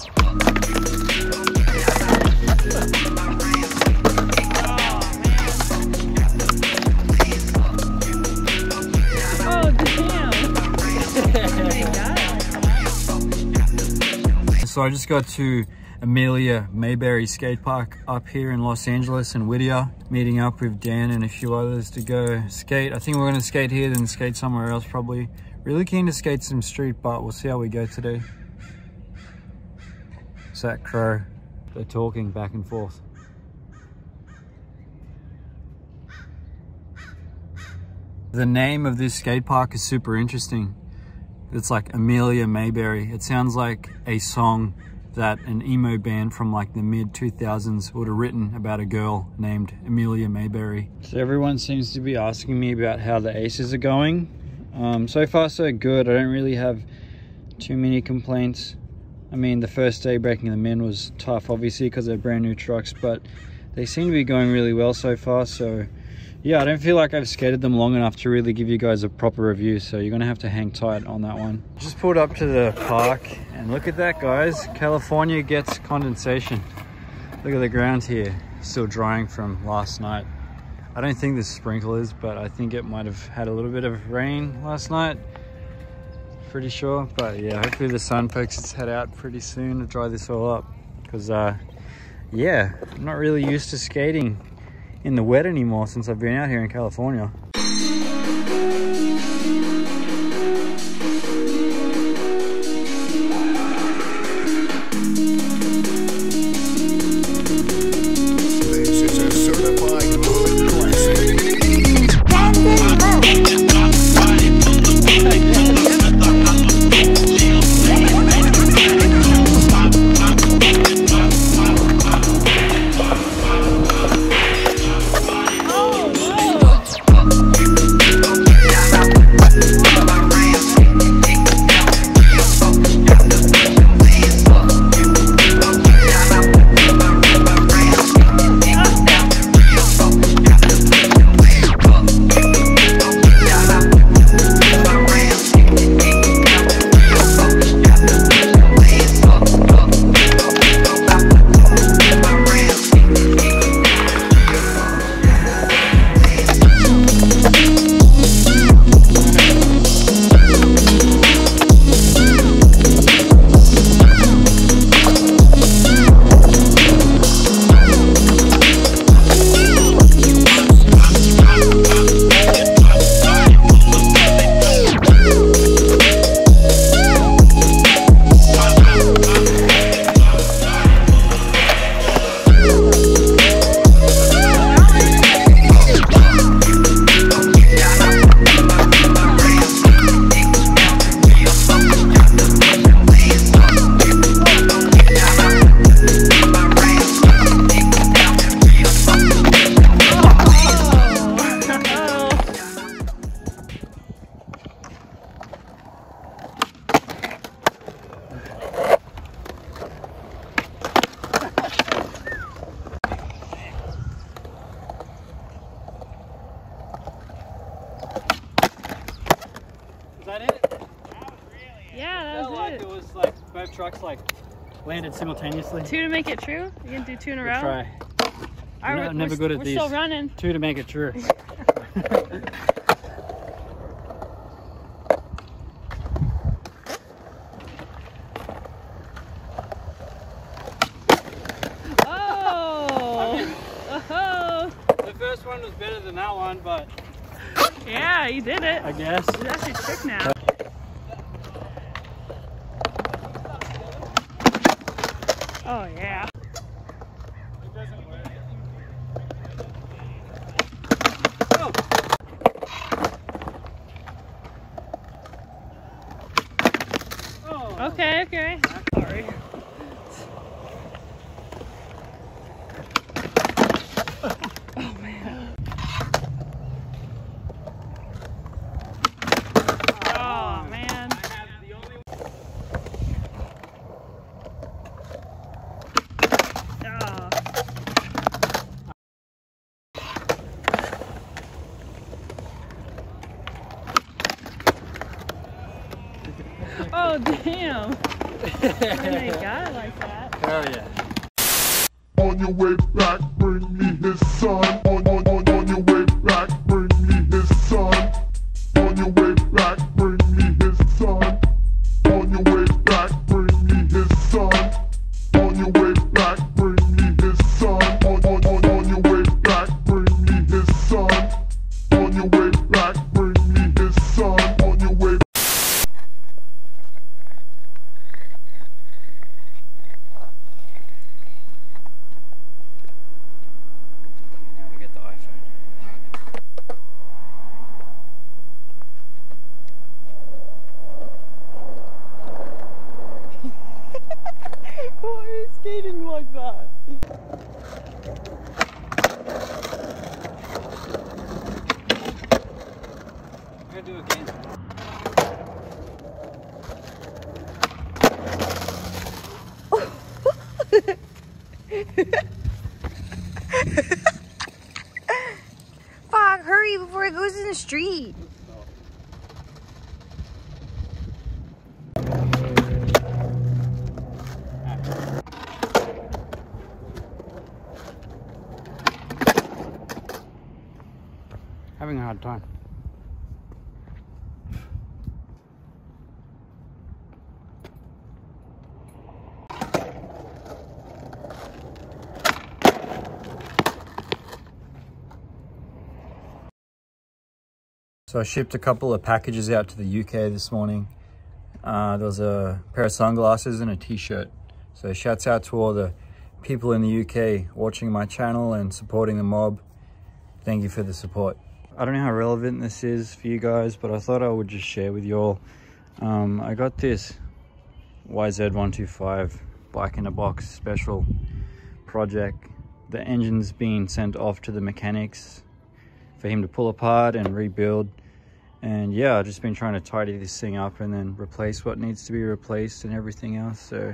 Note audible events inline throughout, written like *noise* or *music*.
*laughs* So I just got to Amelia Mayberry Skate Park up here in Los Angeles and Whittier, meeting up with Dan and a few others to go skate. I think we're gonna skate here, then skate somewhere else probably. Really keen to skate some street, but we'll see how we go today. That crow. They're talking back and forth. The name of this skate park is super interesting. It's like Amelia Mayberry. It sounds like a song that an emo band from like the mid 2000s would have written about a girl named Amelia Mayberry. So everyone seems to be asking me about how the aces are going. Um, so far so good. I don't really have too many complaints. I mean, the first day breaking them in was tough, obviously, because they're brand new trucks, but they seem to be going really well so far. So yeah, I don't feel like I've skated them long enough to really give you guys a proper review, so you're gonna have to hang tight on that one. Just pulled up to the park, and look at that, guys. California gets condensation. Look at the ground here, still drying from last night. I don't think this there's sprinklers, but I think it might have had a little bit of rain last night. Pretty sure, but yeah, hopefully the sun pokes its head out pretty soon to dry this all up. Because, uh, yeah, I'm not really used to skating in the wet anymore since I've been out here in California. Trucks like landed simultaneously. Two to make it true. You can do two in a We'll row. try. All right, we're, I'm never we're, good at we're these. still running. Two to make it true. *laughs* Oh! the first one was better than that one, but Yeah, you did it. I guess. That's your trick now. Oh yeah. Oh. Okay, okay. Sorry. Oh man. Oh man. Oh. Oh damn. When got it like that. *laughs* Oh yeah. On your way back, bring me his son. On, on, on, on your way back, bring me his son. On your way back, bring me his son. On your way back, bring me his son. On your way back, bring me his son. On, on, on, on your way back, bring me his son. On your way back, bring me his son. On your way Now we get the iPhone. Why are you skating like that? We're gonna do it again. Fuck, hurry before it goes in the street. Having a hard time. So I shipped a couple of packages out to the UK this morning. Uh, there was a pair of sunglasses and a t-shirt. So shouts out to all the people in the UK watching my channel and supporting the mob. Thank you for the support. I don't know how relevant this is for you guys, but I thought I would just share with you all. Um, I got this YZ125 bike in a box special project. The engine's been sent off to the mechanics for him to pull apart and rebuild. And yeah, I've just been trying to tidy this thing up and then replace what needs to be replaced and everything else. So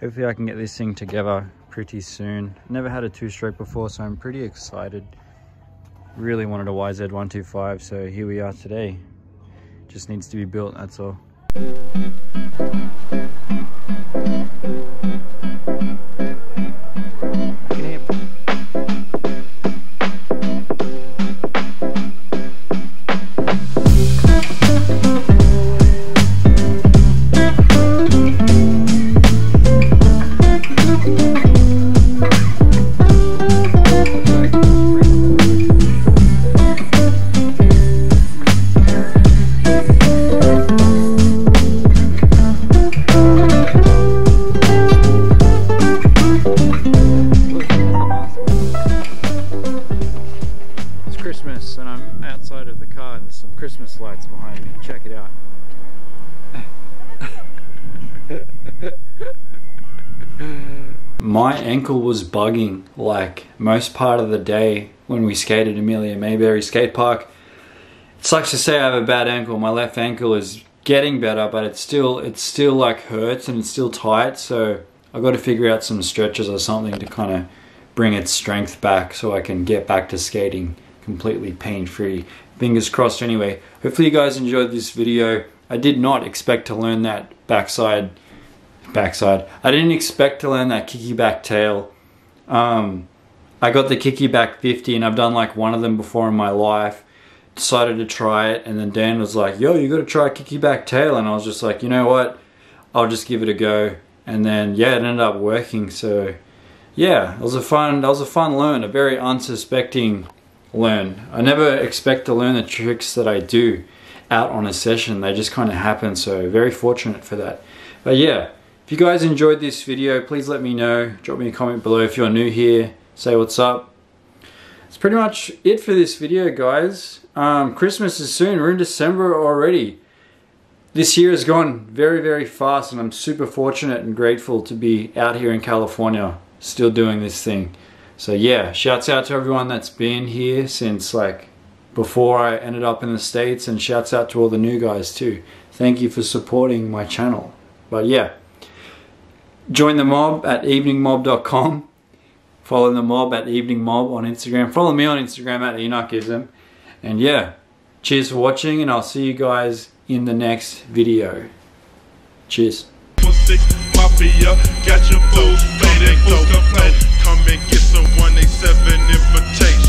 hopefully I can get this thing together pretty soon. Never had a two-stroke before, so I'm pretty excited. Really wanted a YZ125, so here we are today. Just needs to be built, that's all. My ankle was bugging like most part of the day when we skated Amelia Mayberry skate park. It sucks to say I have a bad ankle. My left ankle is getting better, but it's still it's still like hurts and it's still tight. So I've got to figure out some stretches or something to kind of bring its strength back so I can get back to skating completely pain free. Fingers crossed anyway. Hopefully you guys enjoyed this video. I did not expect to learn that backside backside. I didn't expect to learn that kicky back tail. Um, I got the kicky back 50 and I've done like one of them before in my life. Decided to try it and then Dan was like, yo, you got to try kicky back tail. And I was just like, you know what? I'll just give it a go. And then, yeah, it ended up working. So yeah, it was a fun, that was a fun learn, a very unsuspecting learn. I never expect to learn the tricks that I do out on a session. They just kind of happen. So very fortunate for that. But yeah, if you guys enjoyed this video, please let me know. Drop me a comment below if you're new here. Say what's up. That's pretty much it for this video, guys. Um, Christmas is soon. We're in December already. This year has gone very, very fast, and I'm super fortunate and grateful to be out here in California still doing this thing. So yeah, shouts out to everyone that's been here since like before I ended up in the States and shouts out to all the new guys too. Thank you for supporting my channel. But yeah, Join the mob at eveningmob.com. Follow the mob at eveningmob on Instagram. Follow me on Instagram at enukism. And yeah, cheers for watching and I'll see you guys in the next video. Cheers. Mafia, got your. Come and get some 187 invitation.